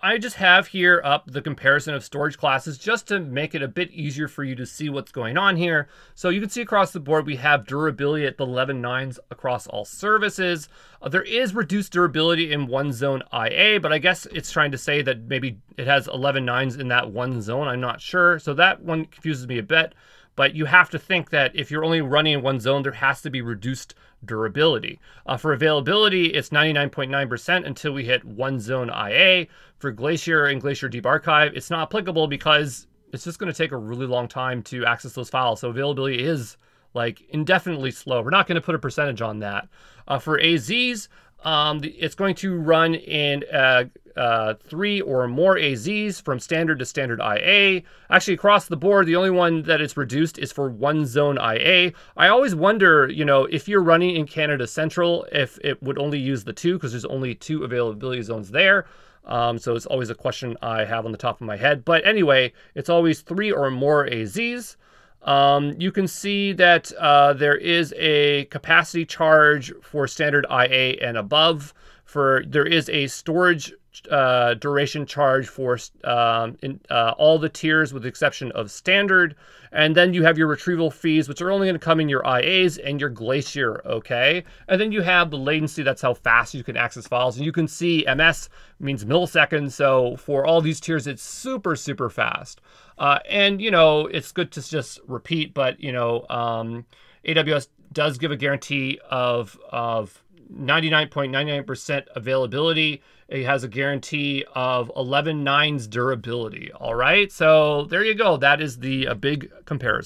I just have here up the comparison of storage classes just to make it a bit easier for you to see what's going on here. So you can see across the board, we have durability at the 11 nines across all services. Uh, there is reduced durability in one zone IA, but I guess it's trying to say that maybe it has 11 nines in that one zone. I'm not sure. So that one confuses me a bit. But you have to think that if you're only running in one zone, there has to be reduced durability. Uh, for availability, it's 99.9% until we hit one zone IA. For Glacier and Glacier Deep Archive, it's not applicable because it's just going to take a really long time to access those files. So availability is like indefinitely slow. We're not going to put a percentage on that. Uh, for AZs, um, it's going to run in uh, uh, three or more AZs from standard to standard IA. Actually, across the board, the only one that is reduced is for one zone IA. I always wonder, you know, if you're running in Canada Central, if it would only use the two because there's only two availability zones there. Um, so it's always a question I have on the top of my head. But anyway, it's always three or more AZs. Um, you can see that uh, there is a capacity charge for standard IA and above. For there is a storage uh, duration charge for um, in, uh, all the tiers with the exception of standard. And then you have your retrieval fees, which are only going to come in your IAs and your Glacier, okay? And then you have the latency, that's how fast you can access files. And you can see MS means milliseconds, so for all these tiers, it's super, super fast. Uh, and, you know, it's good to just repeat, but, you know, um, AWS does give a guarantee of, of 99.99% availability. It has a guarantee of 11 nines durability. All right. So there you go. That is the a big comparison.